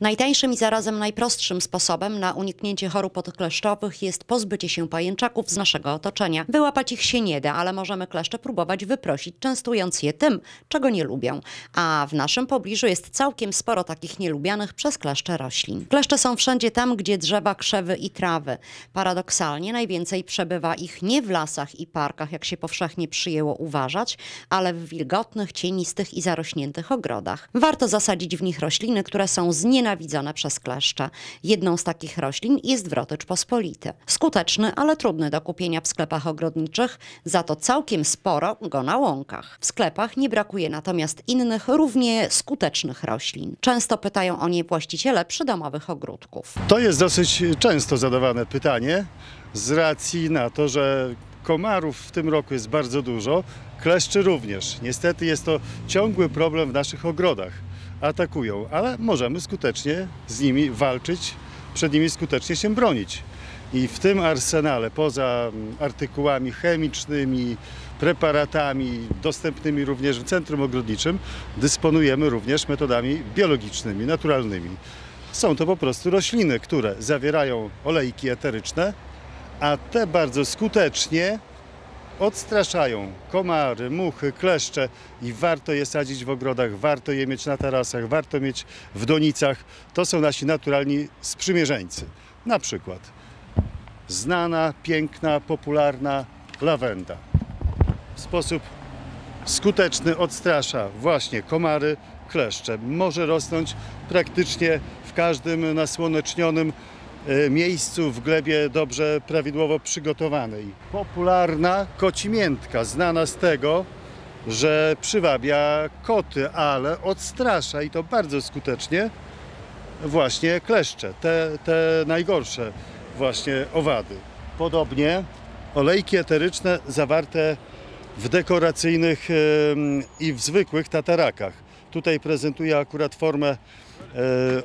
Najtańszym i zarazem najprostszym sposobem na uniknięcie chorób odkleszczowych jest pozbycie się pajęczaków z naszego otoczenia. Wyłapać ich się nie da, ale możemy kleszcze próbować wyprosić, częstując je tym, czego nie lubią. A w naszym pobliżu jest całkiem sporo takich nielubianych przez kleszcze roślin. Kleszcze są wszędzie tam, gdzie drzewa, krzewy i trawy. Paradoksalnie najwięcej przebywa ich nie w lasach i parkach, jak się powszechnie przyjęło uważać, ale w wilgotnych, cienistych i zarośniętych ogrodach. Warto zasadzić w nich rośliny, które są znienawidzone przez kleszcze. Jedną z takich roślin jest wrotycz pospolity. Skuteczny, ale trudny do kupienia w sklepach ogrodniczych, za to całkiem sporo go na łąkach. W sklepach nie brakuje natomiast innych, równie skutecznych roślin. Często pytają o nie właściciele przydomowych ogródków. To jest dosyć często zadawane pytanie z racji na to, że komarów w tym roku jest bardzo dużo, kleszczy również. Niestety jest to ciągły problem w naszych ogrodach. Atakują, ale możemy skutecznie z nimi walczyć, przed nimi skutecznie się bronić. I w tym arsenale, poza mm, artykułami chemicznymi, preparatami dostępnymi również w centrum ogrodniczym, dysponujemy również metodami biologicznymi, naturalnymi. Są to po prostu rośliny, które zawierają olejki eteryczne, a te bardzo skutecznie odstraszają komary, muchy, kleszcze i warto je sadzić w ogrodach, warto je mieć na tarasach, warto mieć w donicach. To są nasi naturalni sprzymierzeńcy. Na przykład znana, piękna, popularna lawenda. W sposób skuteczny odstrasza właśnie komary, kleszcze. Może rosnąć praktycznie w każdym nasłonecznionym miejscu w glebie dobrze, prawidłowo przygotowanej. Popularna kocimiętka, znana z tego, że przywabia koty, ale odstrasza i to bardzo skutecznie właśnie kleszcze, te, te najgorsze właśnie owady. Podobnie olejki eteryczne zawarte w dekoracyjnych em, i w zwykłych tatarakach. Tutaj prezentuję akurat formę e,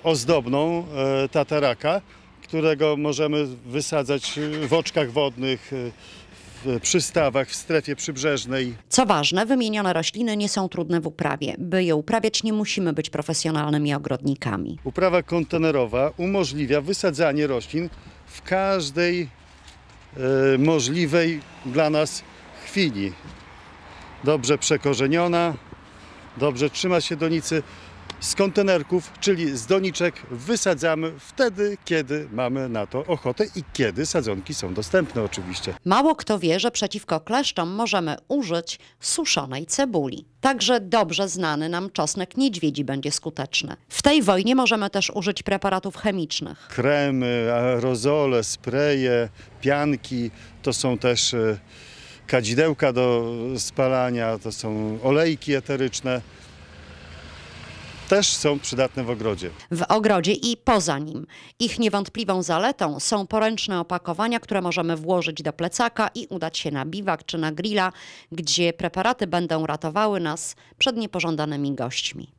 ozdobną e, tataraka, którego możemy wysadzać w oczkach wodnych, e, w przystawach, w strefie przybrzeżnej. Co ważne, wymienione rośliny nie są trudne w uprawie. By je uprawiać, nie musimy być profesjonalnymi ogrodnikami. Uprawa kontenerowa umożliwia wysadzanie roślin w każdej e, możliwej dla nas chwili. Dobrze przekorzeniona, dobrze trzyma się donicy. Z kontenerków, czyli z doniczek, wysadzamy wtedy, kiedy mamy na to ochotę i kiedy sadzonki są dostępne oczywiście. Mało kto wie, że przeciwko kleszczom możemy użyć suszonej cebuli. Także dobrze znany nam czosnek niedźwiedzi będzie skuteczny. W tej wojnie możemy też użyć preparatów chemicznych. Kremy, aerozole, spreje, pianki, to są też e, kadzidełka do spalania, to są olejki eteryczne. Też są przydatne w ogrodzie. W ogrodzie i poza nim. Ich niewątpliwą zaletą są poręczne opakowania, które możemy włożyć do plecaka i udać się na biwak czy na grilla, gdzie preparaty będą ratowały nas przed niepożądanymi gośćmi.